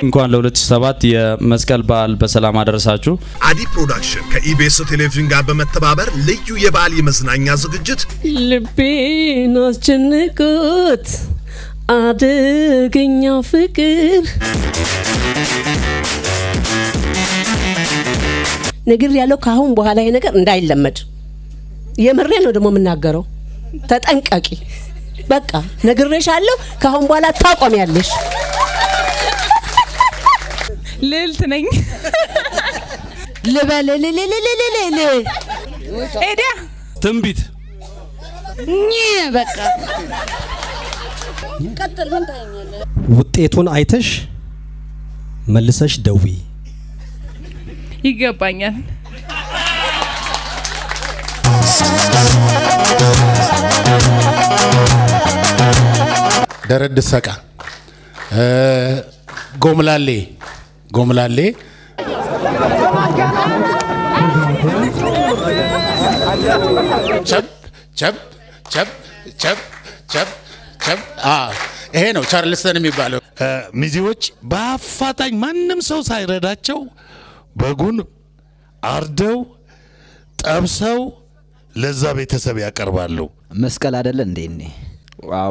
እንኳን ለ2007 የመስቀል በዓል በሰላም አደረሳችሁ። አዲ production ከ EBS ቴሌቪዥን ጋር በመተባበር ልዩ የበዓል የመዝናኛ ዝግጅት ልቤን አስጨንቆት አደገኛ ፍቅር ንግር ያለው ከአሁን በኋላ ይሄ ነገር እንዳይለመድ የምሬ ነው ደግሞ የምናገረው። ተጠንቀቂ። በቃ ነግሬሻለሁ። ከአሁን በኋላ ታቆሚያለሽ። ልዕልት ነኝ። ልበል ልልልልልልል ኤዲያ ትንቢት በቃ ውጤቱን አይተሽ መልሰሽ ደዊ። ይገባኛል። ደረድ ሰቃ ጎምላሌ ጎምላሌ ቸብ ቸብ ቸብ ቸብ ቸብ ቸብ አ ይሄ ነው ቻርልስተን የሚባለው። ሚዜዎች በአፋጣኝ ማንም ሰው ሳይረዳቸው በጉን አርደው ጠብሰው ለዛ ቤተሰብ ያቀርባሉ። መስቀል አይደለ እንዴ?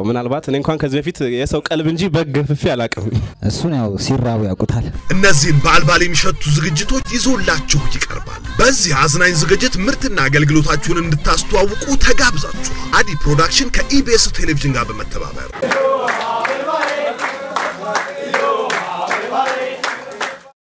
ምናልባት እኔ እንኳን ከዚህ በፊት የሰው ቀልብ እንጂ በግ ገፍፌ አላውቅም። እሱን ያው ሲራቡ ያውቁታል። እነዚህን በዓል የሚሸቱ ዝግጅቶች ይዞላችሁ ይቀርባል። በዚህ አዝናኝ ዝግጅት ምርትና አገልግሎታችሁን እንድታስተዋውቁ ተጋብዛችሁ አዲ production ከ EBS ቴሌቪዥን ጋር በመተባበር